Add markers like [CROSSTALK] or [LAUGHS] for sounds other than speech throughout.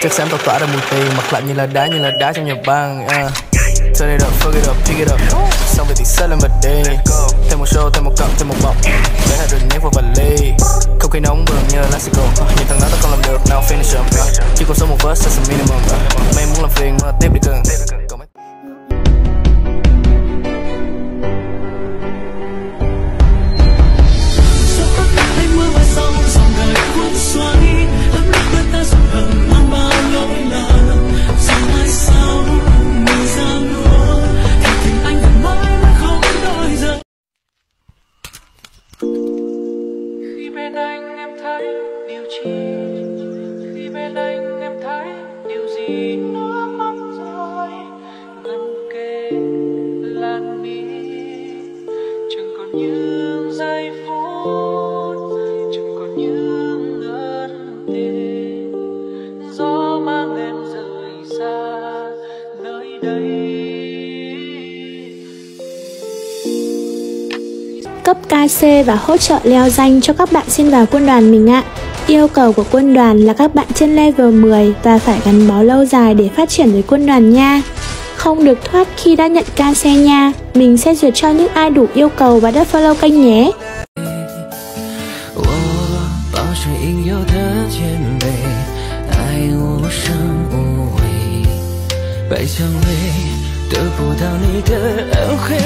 chắc chắn tao tỏa ra mùi tiền mặt lạnh như là đá như là đá trong nhà băng uh. Turn it up, fuck it up, pick it up Xong về thì lên bật đi Thêm một show, thêm một cặp, thêm một bọc Để hai rồi nhét vào vali Không khí nóng bừng như Lasico uh. Những thằng đó tao còn làm được, now finish up uh. Chỉ còn số một verse, that's a minimum uh. Mày muốn làm phiền, mà tiếp đi cần cấp KC và hỗ trợ leo danh cho các bạn xin vào quân đoàn mình ạ. Yêu cầu của quân đoàn là các bạn trên level 10 và phải gắn bó lâu dài để phát triển với quân đoàn nha. Không được thoát khi đã nhận KC nha. Mình sẽ duyệt cho những ai đủ yêu cầu và đã follow kênh nhé. 我保持应有的谦卑，爱无声无味，百蔷薇得不到你的恩惠，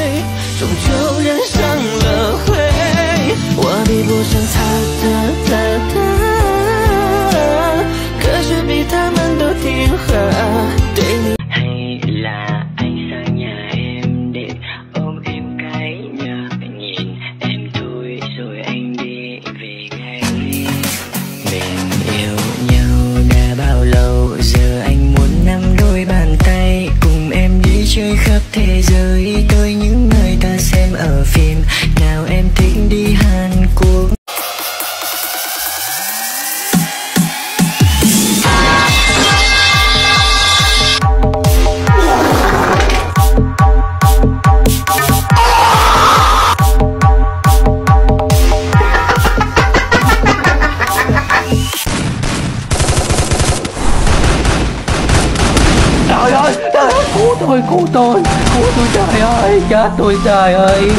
终究染上了灰。我比不上他他他 平和。xác tôi trời ơi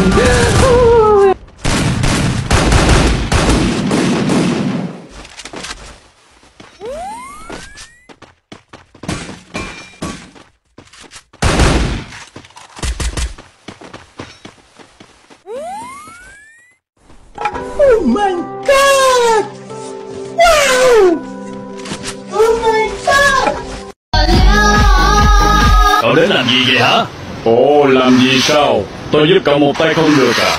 Oh my god! Wow! Oh my god! Cậu đến làm gì vậy hả? Ồ, làm gì sao? Tôi giúp cậu một tay không được à?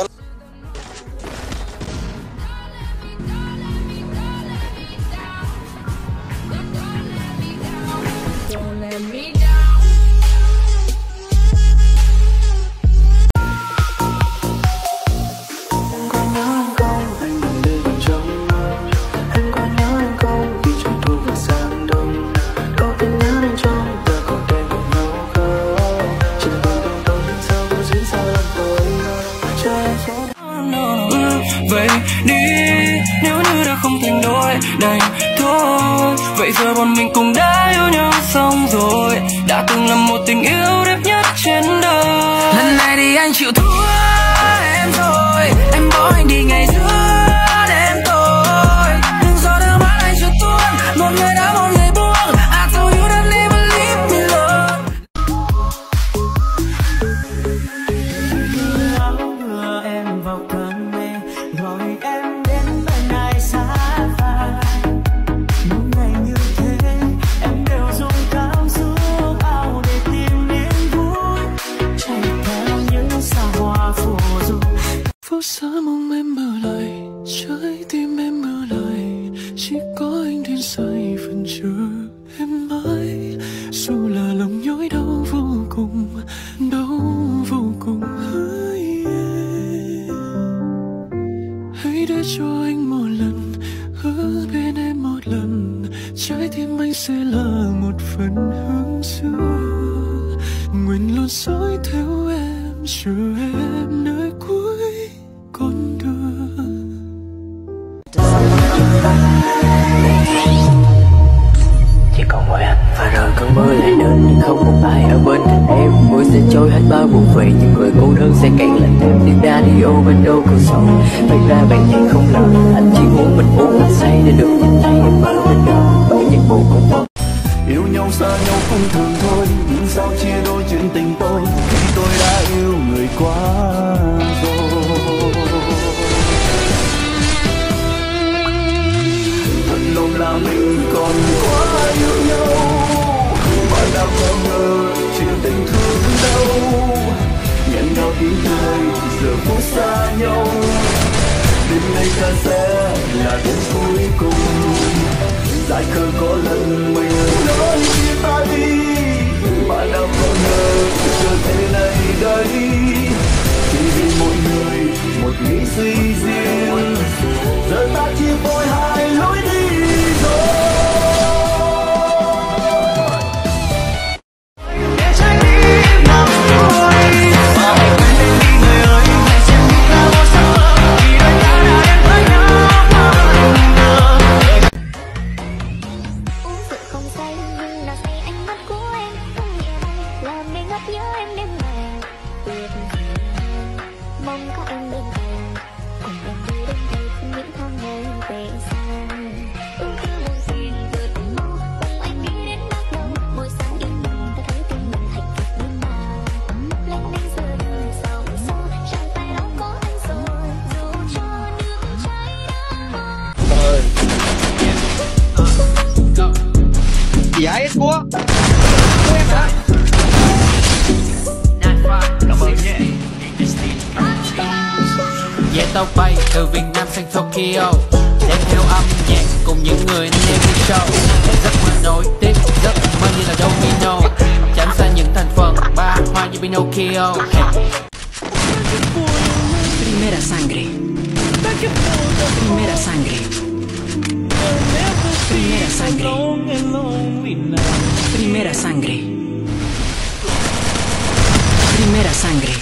ಎಲ್ಲ anh một lần, hứa bên em một lần. Trái tim anh sẽ là một phần hướng xưa. Nguyện luôn dõi theo em, chờ em nơi cuối con đường. Chỉ còn mỗi anh và rồi cơn mưa lại đến nhưng không một ai ở bên Tôi hết bao buồn vậy những người cô đơn sẽ cạn lại thêm tiếng radio bên đâu cửa sổ. Vậy ra bạn nhạc không lời anh chỉ muốn mình uống anh say để được nhìn thấy em ở bên đâu bởi những bộ không tốt yêu nhau xa nhau cũng thường thôi, nhưng sao chia đôi chuyện tình tôi? Khi tôi đã yêu người quá Isso aí. Primera sangre. Primera sangre. Primera sangre. Primera sangre. Primera sangre.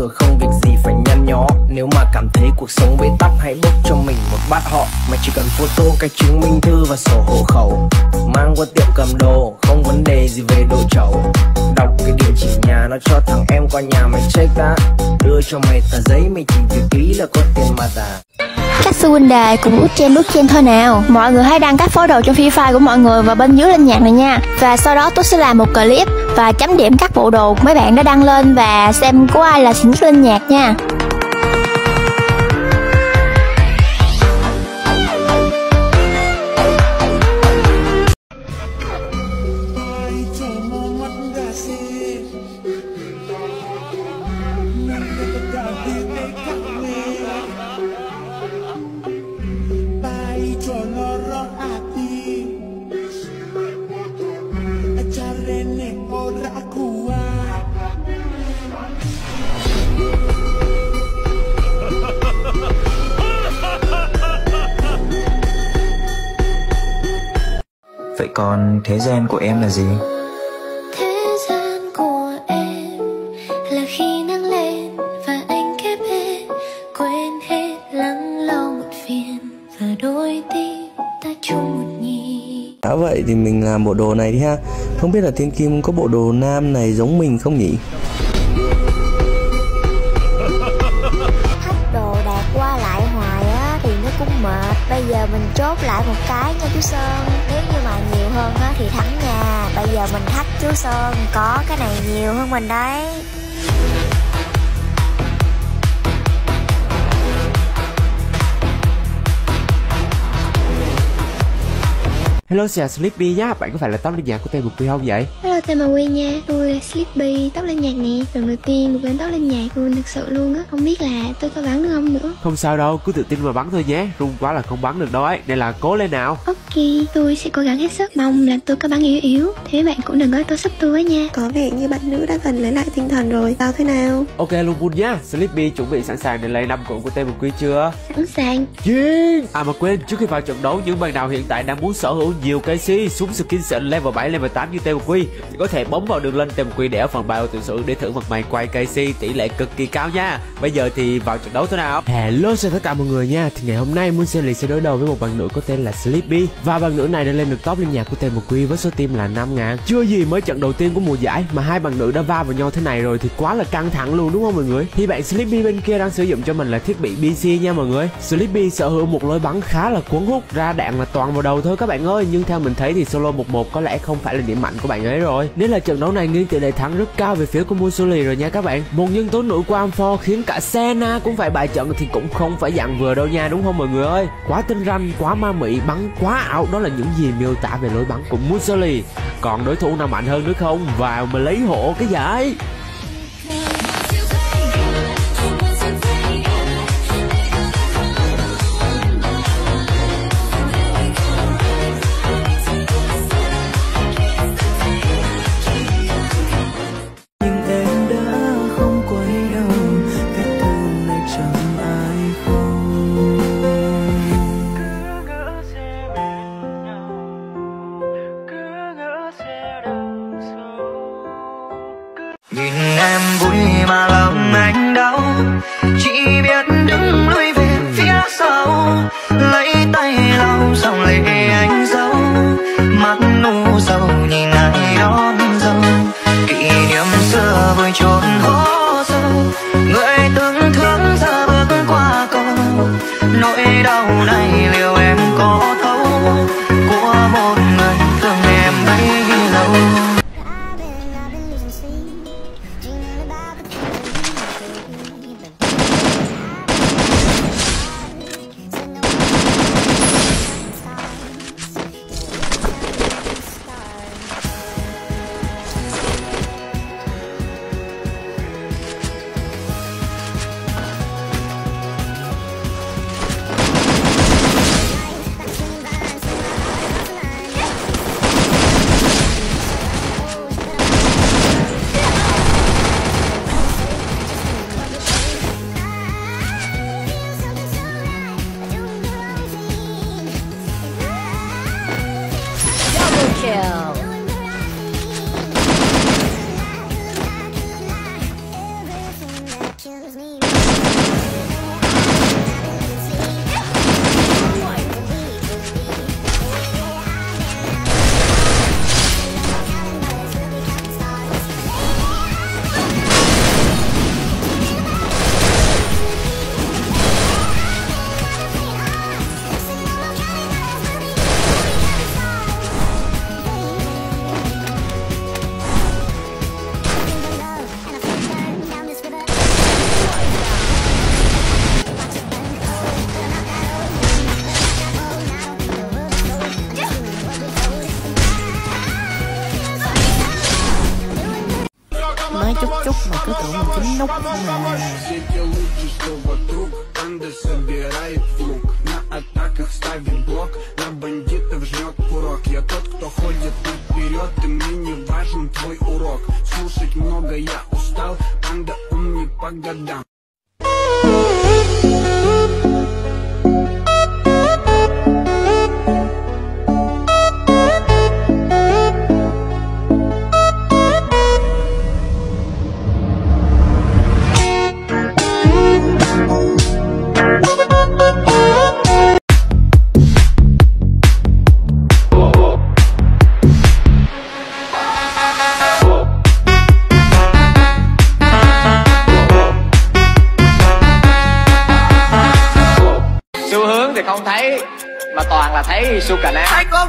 Rồi không việc gì phải nhăn nhó. Nếu mà cảm thấy cuộc sống bế tắc, hãy bốc cho mình một bát họ. Mà chỉ cần photo, cái chứng minh thư và sổ hộ khẩu. Mang qua tiệm cầm đồ, không vấn đề gì về đồ chậu. Đọc cái địa chỉ nhà nó cho thằng em qua nhà mày check đã. Đưa cho mày tờ giấy, mày chỉ việc ký là có tiền mà à các sư huynh đài cùng út chen út chen thôi nào. Mọi người hãy đăng các phối đồ trong Free Fire của mọi người vào bên dưới lên nhạc này nha. Và sau đó tôi sẽ làm một clip và chấm điểm các bộ đồ mấy bạn đã đăng lên Và xem có ai là xịn nhất lên nhạc nha. Thế gian của em là gì? Thế gian của em là khi nắng lên và anh kế bên quên hết lắng lo một phiền và đôi tim ta chung một nhịp. Đã vậy thì mình làm bộ đồ này đi ha Không biết là Thiên Kim có bộ đồ nam này giống mình không nhỉ? Cũng mệt. Bây giờ mình chốt lại một cái nha chú Sơn. Nếu như mà nhiều hơn á, thì thắng nhà Bây giờ mình thách chú Sơn. Có cái này nhiều hơn mình đấy. Hello, chào Sleepy nhá, bạn có phải là tóc lên nhạc của Tây Bục Quy không vậy? Hello, tên là Quy nha, tôi là Sleepy, tóc lên nhạc nè. Lần đầu tiên được lên tóc lên nhạc luôn, thực sự luôn á. Không biết là tôi có bắn được không nữa. Không sao đâu, cứ tự tin mà bắn thôi nhé, rung quá là không bắn được đâu ấy, nên là cố lên nào. Ok, tôi sẽ cố gắng hết sức. Mong là tôi có bắn yếu yếu. Thế bạn cũng đừng có tôi sắp tôi nha. Có vẻ như bạn nữ đã dần lấy lại tinh thần rồi. Sao thế nào? Ok luôn Bun nhá, Sleepy chuẩn bị sẵn sàng để lấy năm cụm của Tây Bục Quy chưa? Sẵn sàng. Yeah. À mà quên, trước khi vào trận đấu, những bạn nào hiện tại đang muốn sở hữu nhiều cây si, súng skin xịn level 7, level 8 như Tây Quy thì có thể bấm vào đường link Tây Quy để ở phần bio tự sự để thử mặt mày quay cây si tỷ lệ cực kỳ cao nha. Bây giờ thì vào trận đấu thế nào. Hello xin tất cả mọi người nha. Thì ngày hôm nay Moon Series sẽ đối đầu với một bạn nữ có tên là Sleepy và bạn nữ này đã lên được top lên nhạc của Tây Quy với số team là 5 ngàn. Chưa gì mới trận đầu tiên của mùa giải mà hai bạn nữ đã va vào nhau thế này rồi thì quá là căng thẳng luôn đúng không mọi người? Thì bạn Sleepy bên kia đang sử dụng cho mình là thiết bị BC nha mọi người. Sleepy sở hữu một lối bắn khá là cuốn hút, ra đạn là toàn vào đầu thôi các bạn ơi. Nhưng theo mình thấy thì solo 1-1 có lẽ không phải là điểm mạnh của bạn ấy rồi. nếu là trận đấu này nghiêng tỷ lệ thắng rất cao về phía của Musoli rồi nha các bạn. Một nhân tố nổi của Amfor khiến cả Senna cũng phải bại trận thì cũng không phải dạng vừa đâu nha đúng không mọi người ơi? Quá tinh ranh, quá ma mị, bắn quá ảo đó là những gì miêu tả về lối bắn của Musoli. Còn đối thủ nào mạnh hơn nữa không? Vào mà lấy hộ cái giải.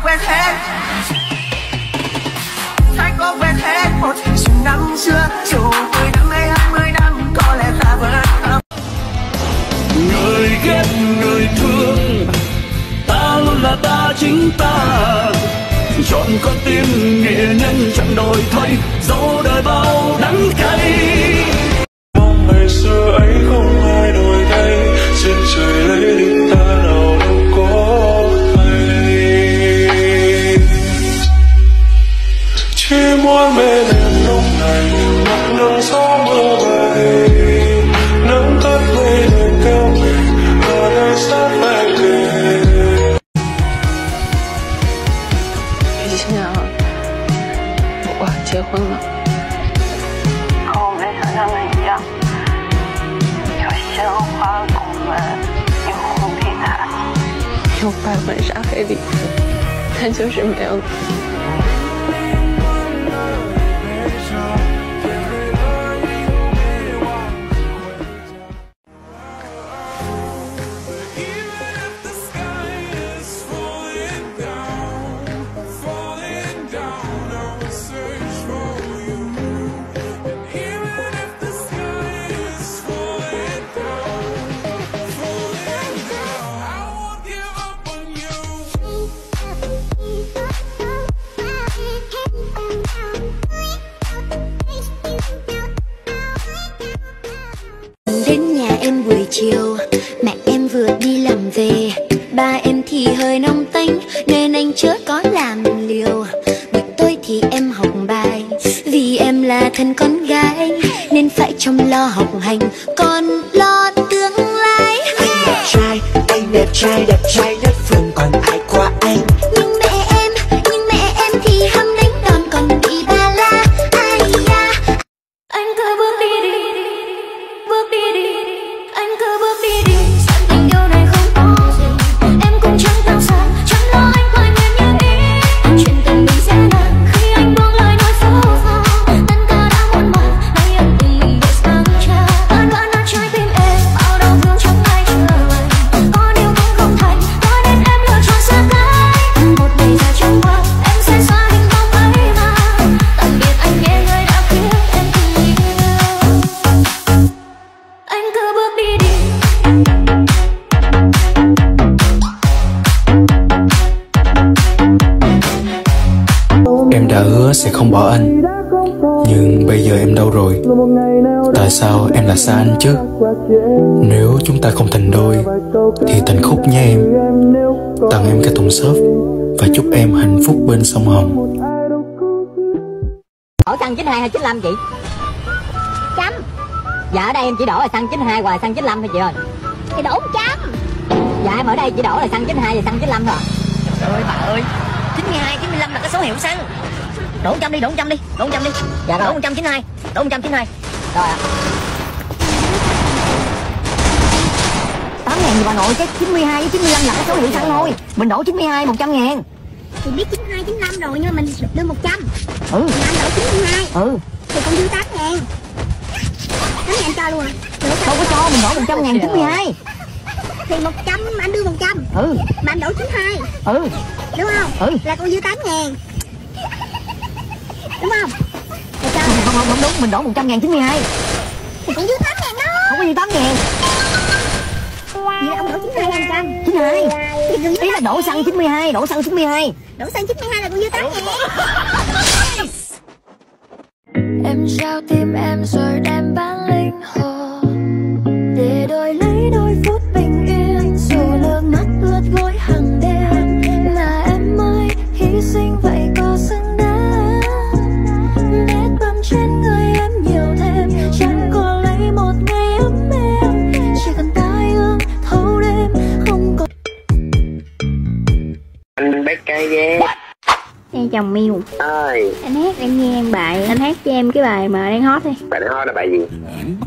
with him. còn lo tương lai anh đẹp trai, anh đẹp trai đẹp trai nhất phường còn ai? Đã hứa sẽ không bỏ anh. Nhưng bây giờ em đâu rồi? Tại sao em lại xa anh chứ? Nếu chúng ta không thành đôi Thì thành khúc nhé em. Tặng em cái thùng xốp Và chúc em hạnh phúc bên sông Hồng. Đổ xăng 92 hay 95 chị? Trăm Dạ ở đây em chỉ đổ là xăng 92 hoặc là xăng 95 thôi chị ơi. Thì đổ 100 Dạ em ở đây chỉ đổ là xăng 92 và xăng 95 thôi. Trời ơi bà ơi. 92, 95 là cái số hiệu xăng Đổ 100 đi, đổ 100 đi, đổ 100 đi. Dạ Đổ rồi 192, đổ 192 Rồi ạ. 8 ngàn gì bà nội chứ 92 với 95 là cái số hiệu xăng thôi. Mình đổ 92, 100 ngàn. Thì biết 92, 95 rồi nhưng mà mình đưa 100 Ừ. Mà anh đổ 92 Ừ. Thì con dư 8 ngàn. 8 ngàn cho luôn à? Đâu có cho mình đổ 100 ngàn 92 Thì 100 mà anh đưa 100 Ừ. Mà anh đổ 92 Ừ. Đúng không? Ừ. Là con dư 8 ngàn Đúng không? Cho Không không không đúng mình đổ 100 ngàn 92 Thì con dư 8 ngàn đó Không có gì 8 ngàn. Vậy là ông đổ 92 hay 100 92 Thì con dư Ý là đổ xăng 92 Đổ xăng 92 Đổ xăng 92 là con dư 8 ngàn? Em trao tim em rồi đem bán linh hồn. Để đổi lấy Anh hát em nghe em bài Anh hát cho em cái bài mà đang hot đi. Bạn nói là bài gì?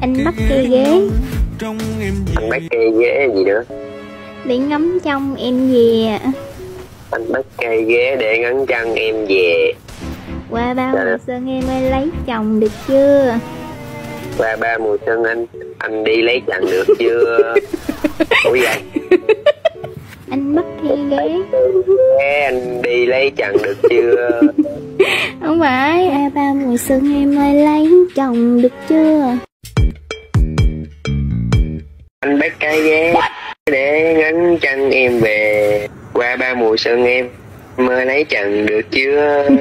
Anh bắt cây ghế. Anh bắt cây ghế gì nữa? Để ngắm trong em về. Anh bắt cây ghế để ngắn chân em về. Qua bao Dạ. mùa xuân em ơi lấy chồng được chưa? Qua ba mùa xuân anh anh đi lấy chồng được chưa? [LAUGHS] Ủa vậy Anh bắt cây ghế. Ê, anh đi lấy chồng được chưa? [LAUGHS] Không phải. Qua bao mùa xuân em ơi lấy chồng được chưa? Anh bắt cái ghế để ngắn chân em về. Qua ba mùa xuân em mới lấy chồng được chưa? [LAUGHS]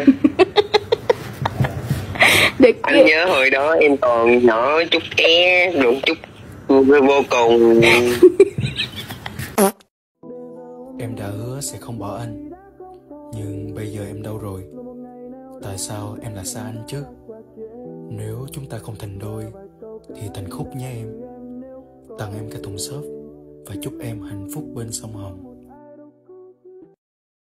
Được anh nhớ hồi đó em còn nhỏ chút é đụng chút vô cùng [LAUGHS] Em đã hứa sẽ không bỏ anh. Nhưng bây giờ em đâu rồi? Tại sao em lại xa anh chứ? Nếu chúng ta không thành đôi, Thì thành khúc nhé em. Tặng em cái thùng xốp Và chúc em hạnh phúc bên sông Hồng.